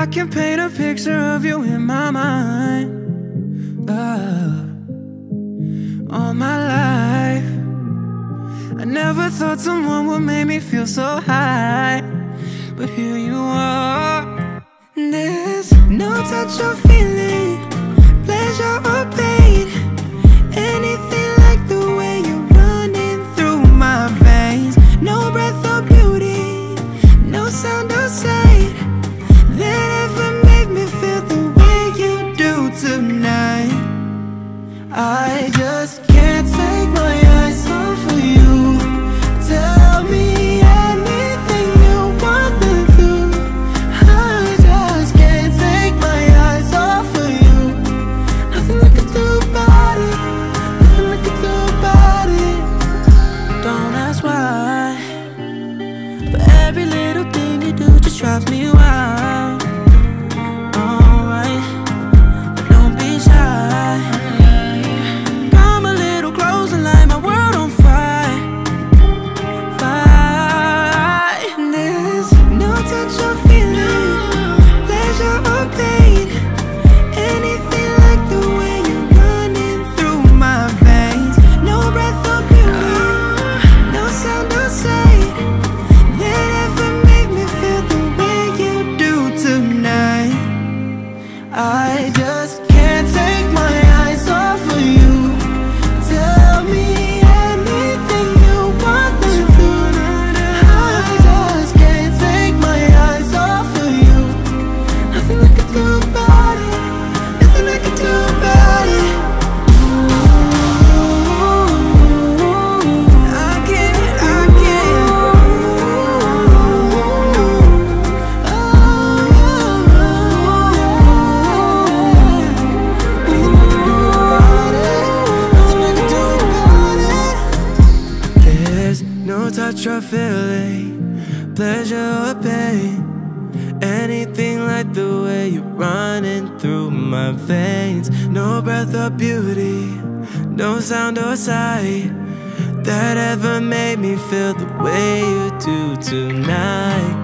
I can paint a picture of you in my mind. Love All my life. I never thought someone would make me feel so high. But here you are. There's no touch of touch or feeling, pleasure or pain. Anything like the way you're running through my veins. No breath or beauty, no sound or sight that ever made me feel the way you do tonight.